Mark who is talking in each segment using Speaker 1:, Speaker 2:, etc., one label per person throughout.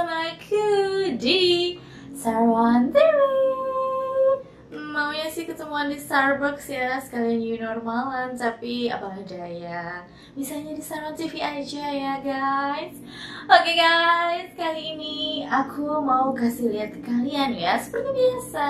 Speaker 1: bersama aku di Sarwan TV Maunya sih ketemuan di Starbucks ya Sekalian new normalan Tapi apa daya Misalnya di Sarwan TV aja ya guys. Oke guys Kali ini aku mau kasih lihat ke kalian ya. Seperti biasa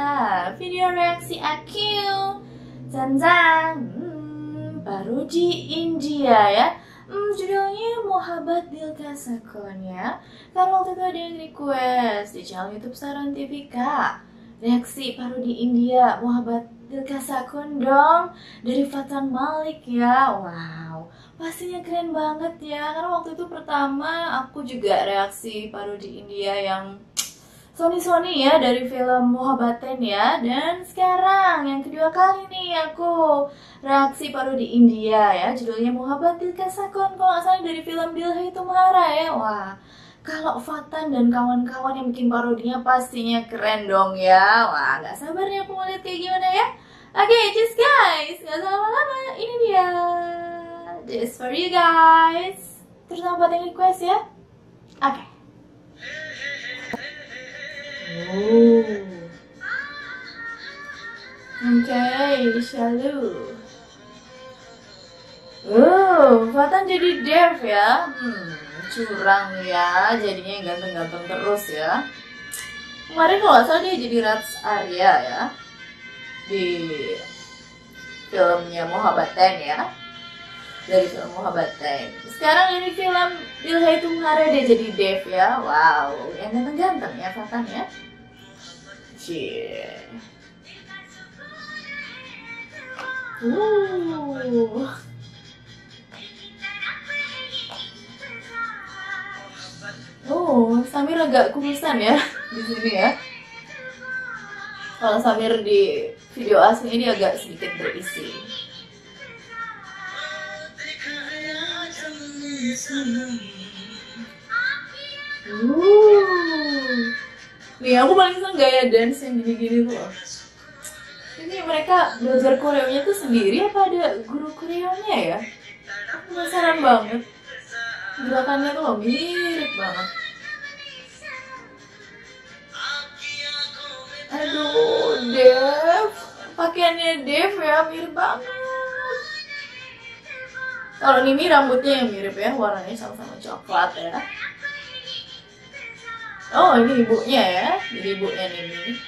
Speaker 1: Video reaksi aku Zanzang hmm, Baru di India ya Hmm, judulnya Mohabat Dilka Sakon ya. Karena waktu itu ada yang request di channel Youtube Saran TV Kak. Reaksi parodi India Mohabat Dilka Sakon dong. Dari Fatan Malik ya. Wow Pastinya keren banget ya. Karena waktu itu pertama aku juga reaksi parodi India yang Sony-Sony ya dari film Mohabaten ya. Dan sekarang yang kedua kali nih aku reaksi parodi India ya. Judulnya Mohabatil Kasakon Kalau nggak salah dari film Dilhai Tumara ya. Wah kalau Fatan dan kawan-kawan yang bikin parodinya pastinya keren dong ya. Wah nggak sabar nih aku mau lihat kayak gimana ya. Oke okay, cheers guys Nggak usah lama-lama. Ini dia. This for you guys. Terus buat yang request ya? Oke. okay. Shalom. Oh, Fatan jadi dev ya. Hmm, curang ya, jadinya ganteng-ganteng terus ya. Kemarin kalau salah dia jadi Rats Arya ya di filmnya Mohabaten ya dari film Mohabaten. Sekarang ini film Ilhai Tumhara dia jadi Dev ya. Wow, yang ganteng-ganteng ya Fatan ya. Cie. Oh, Samir agak kumisan ya di sini ya. Kalau Samir di video asli ini agak sedikit berisi. Uh. Nih aku paling seneng gaya dance yang gini-gini tuh Ini mereka belajar koreonya tuh sendiri apa ada guru koreonya ya? Penasaran banget Gerakannya tuh mirip banget Aduh, Dev Pakaiannya Dev ya, mirip banget kalau Nimi rambutnya yang mirip ya, warnanya sama-sama coklat ya. Oh, ini ibunya ya. Jadi ibunya Nimi.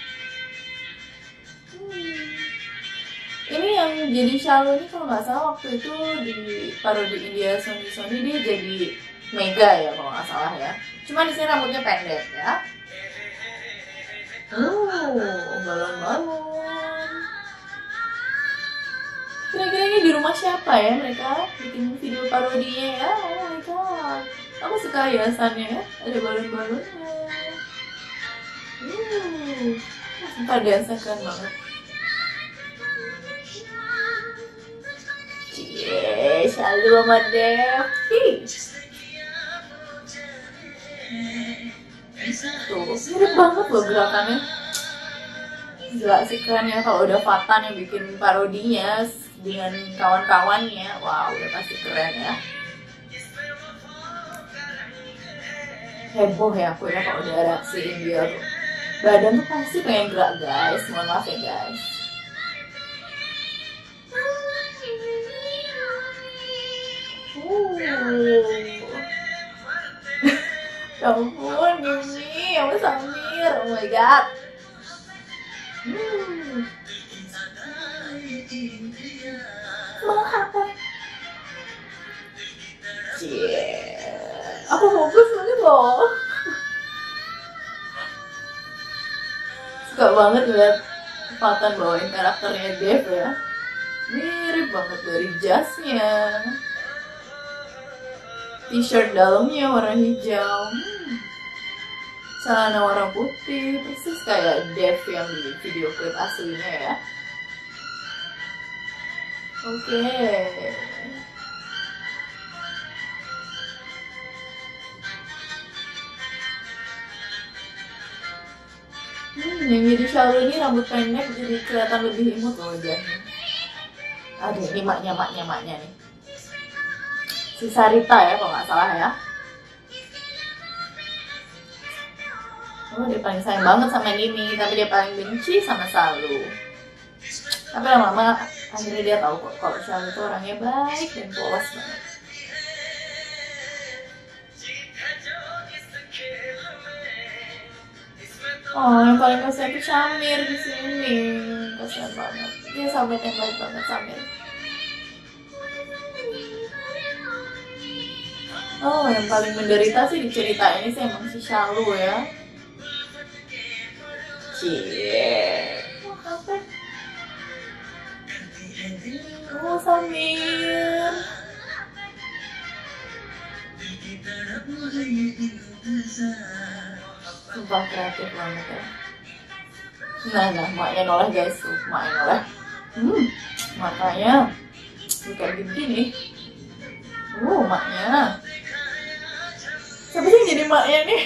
Speaker 1: Jadi Shalu ini kalau nggak salah waktu itu di parodi India Sony Sony dia jadi Mega ya kalau nggak salah ya. Cuma di sini rambutnya pendek ya. Oh, balon-balon. Kira-kira ini di rumah siapa ya mereka bikin video parodinya ya? Oh my god. Aku suka hiasannya ya. Ada balon-balonnya. Uh, sumpah dance keren banget. Cie, selalu sama Dev. Tuh, mirip banget loh gerakannya. Gila sih keren ya kalau udah Fatan yang bikin parodinya dengan kawan-kawannya wow udah pasti keren ya heboh ya aku ya kalau udah reaksiin dia tuh badan tuh pasti pengen gerak guys mohon maaf ya guys ya ampun Mimi ya Samir oh my god hmm. Maaf. Yeah. Aku fokus banget loh. Suka banget lihat Fatan bawain karakternya Dev ya. Mirip banget dari jasnya. T-shirt dalamnya warna hijau. Hmm. Celana warna putih, persis kayak Dev yang di video klip aslinya ya. Oke. Okay. Hmm, yang jadi Shalu ini rambut pendek jadi kelihatan lebih imut loh wajahnya. Ada ini maknya maknya maknya nih. Si Sarita ya kalau nggak salah ya. oh dia paling sayang banget sama Nini tapi dia paling benci sama Salu tapi lama-lama akhirnya dia tahu kok kalau Salu itu orangnya baik dan polos banget Oh, yang paling kasihan itu Samir di sini. Kasihan banget. Dia sahabat yang baik banget Samir. Oh, yang paling menderita sih di cerita ini sih emang si Shalu ya. Cie. Oh, apa? Oh, Samir. Sumpah kreatif banget ya. Nah, nah, maknya noleh guys, maknya noleh. Hmm, matanya kayak gini. Oh, maknya. Siapa sih jadi maknya nih?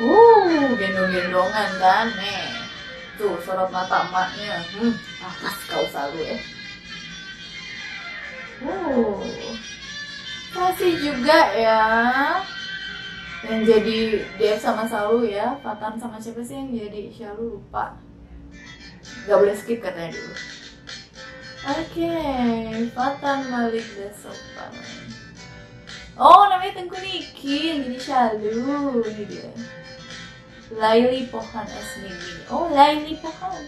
Speaker 1: Uh, gendong-gendongan kan, nih. Tuh, sorot mata emaknya. Hmm, apas kau selalu ya. Uh, kasih juga ya yang jadi Dev sama Salu ya Fatan sama siapa sih yang jadi Shalu lupa Gak boleh skip katanya dulu Oke, Fatan Malik Dasopan Oh namanya Tengku Niki yang jadi Shalu Ini dia Laili Pohan Asmini Oh Laili Pohan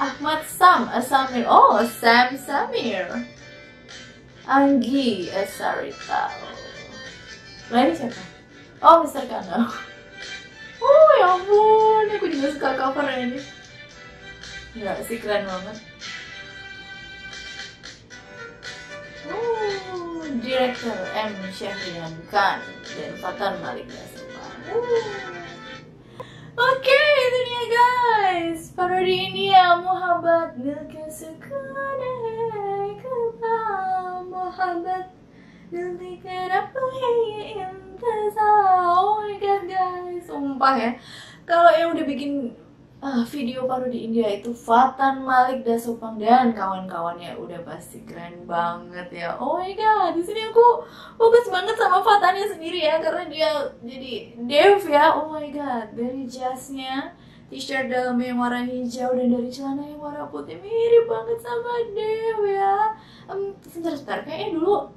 Speaker 1: Ahmad Sam Asamir Oh Sam Samir Anggi Esarita Laili siapa? Oh, Mr. Kano. Oh ya ampun, aku juga suka covernya ini. Gila sih keren banget. Direktur M. Syahrian Khan dan Fatan Malik Dasma. Oke, itu dia guys. Parodi India Muhabbat Bil Kesukane Kebal Muhabbat Bil Apa yang Oh my god guys, sumpah ya. Kalau yang udah bikin uh, video parodi India itu Fatan Malik Dasopang dan kawan-kawannya udah pasti keren banget ya. Oh my god, di sini aku fokus banget sama Fatannya sendiri ya karena dia jadi Dev ya. Oh my god, dari jasnya t-shirt dalamnya yang warna hijau dan dari celana yang warna putih mirip banget sama Dev ya. Um, sebentar, sebentar, kayaknya dulu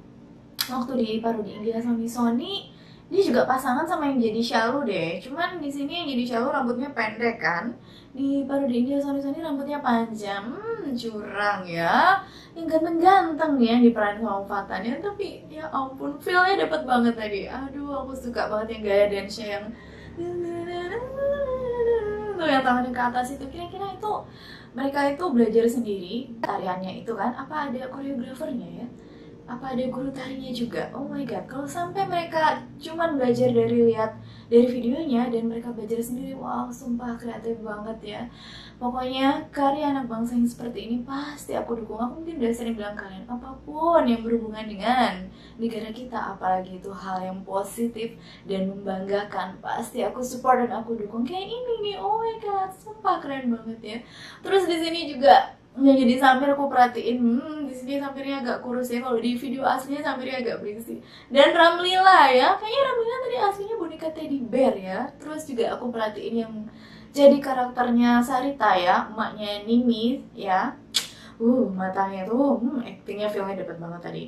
Speaker 1: waktu di parodi India sama Sony dia juga pasangan sama yang jadi Shalu deh cuman di sini yang jadi Shalu rambutnya pendek kan di baru di India Sony Sony rambutnya panjang. Hmm curang ya. Yang ganteng-ganteng ya di peran Fatan ya. Tapi ya ampun feelnya dapat banget tadi. Aduh aku suka banget yang gaya dance yang tuh yang tangannya ke atas itu. Kira-kira itu mereka itu belajar sendiri tariannya itu kan? Apa ada koreografernya ya apa ada guru tarinya juga? Oh my god. Kalau sampai mereka cuman belajar dari lihat dari videonya dan mereka belajar sendiri wow sumpah kreatif banget ya. Pokoknya karya anak bangsa yang seperti ini pasti aku dukung. Aku mungkin udah sering bilang kalian apa pun yang berhubungan dengan negara kita apalagi itu hal yang positif dan membanggakan pasti aku support dan aku dukung. Kayak ini nih. Oh my god. Sumpah keren banget ya. Terus di sini juga Ya jadi Samir aku perhatiin, hmm, di sini Samirnya agak kurus ya. Kalau di video aslinya Samirnya agak berisi. Dan Ramlila ya, kayaknya Ramlila tadi aslinya boneka teddy bear ya. Terus juga aku perhatiin yang jadi karakternya Sarita ya, emaknya Nini ya. Uh, matanya tuh, hmm, actingnya filmnya dapat banget tadi.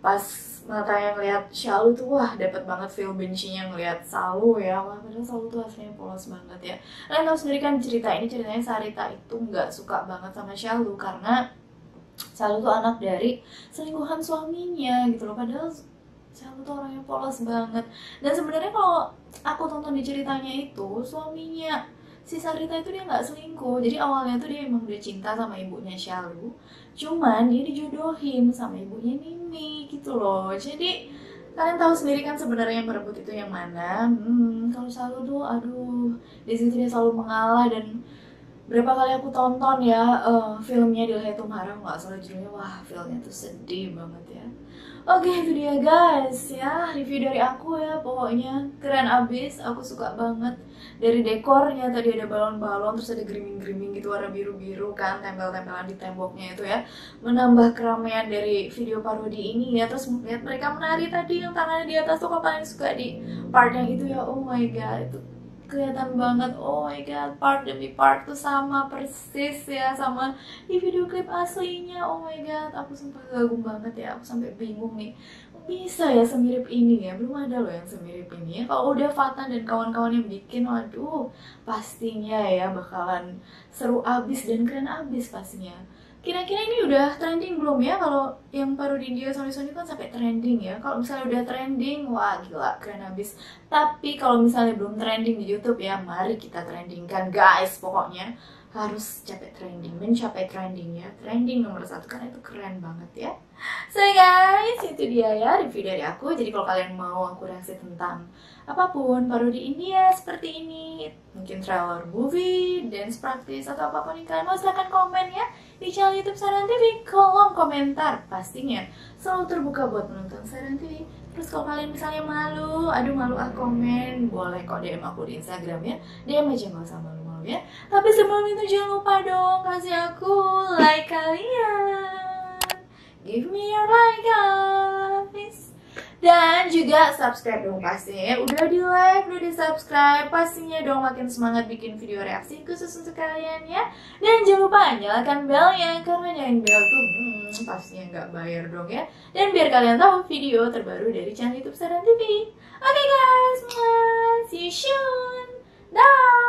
Speaker 1: Pas mata yang ngeliat Shalu tuh wah dapat banget feel bencinya ngeliat Salu ya. Wah padahal Salu tuh aslinya polos banget ya. Kalian tahu sendiri kan cerita ini ceritanya Sarita itu nggak suka banget sama Shalu karena Shalu tuh anak dari selingkuhan suaminya gitu loh. Padahal Shalu tuh orangnya polos banget. Dan sebenarnya kalau aku tonton di ceritanya itu suaminya si Sarita itu dia nggak selingkuh. Jadi awalnya tuh dia emang udah cinta sama ibunya Shalu cuman dia dijodohin sama ibunya Nini gitu loh. Jadi kalian tahu sendiri kan sebenarnya yang merebut itu yang mana? Hmm, kalau Shalu tuh aduh di situ dia selalu mengalah dan berapa kali aku tonton ya uh, filmnya Dilha Tumhara nggak salah judulnya wah filmnya tuh sedih banget ya Oke itu dia guys. Ya review dari aku ya pokoknya. Keren abis aku suka banget. Dari dekornya tadi ada balon-balon terus ada gerimis-gerimis gitu warna biru-biru kan tempel-tempelan di temboknya itu ya. Menambah keramaian dari video parodi ini ya. Terus melihat mereka menari tadi yang tangannya di atas tuh kok paling suka di partnya itu ya. Oh my god itu kelihatan banget. Oh my god part demi part tuh sama persis ya sama di video klip aslinya. Oh my god aku sumpah kagum banget ya aku sampai bingung nih. Bisa ya semirip ini ya? Belum ada loh yang semirip ini. Ya kalau udah Fatan dan kawan-kawan yang bikin waduh pastinya ya bakalan seru abis dan keren abis pastinya Kira-kira ini udah trending belum ya? Kalau yang parodi India Sony Sony kan sampai trending ya. Kalau misalnya udah trending, wah gila keren habis. Tapi kalau misalnya belum trending di YouTube ya, mari kita trendingkan guys. Pokoknya harus capek trending, mencapai trending ya. Trending nomor satu karena itu keren banget ya. So guys, itu dia ya review dari aku. Jadi kalau kalian mau aku reaksi tentang apa pun parodi India seperti ini, mungkin trailer movie, dance practice atau apa pun yang kalian mau silahkan komen ya di channel YouTube Saran TV kolom komentar. Pastinya selalu terbuka buat menonton Saran TV terus kalau kalian misalnya malu aduh malu ah komen boleh kok DM aku di Instagram ya. DM aja nggak usah malu-malu ya. Tapi sebelum itu jangan lupa dong kasih aku like kalian. Give me your like guys dan juga subscribe dong pastinya Udah di like, udah di subscribe Pastinya dong makin semangat bikin video reaksi khusus untuk kalian ya. Dan jangan lupa nyalakan belnya Karena nyalain bel tuh hmm, pastinya nggak bayar dong ya. Dan biar kalian tahu video terbaru dari channel Youtube Saran TV Oke okay guys, see you soon. Dah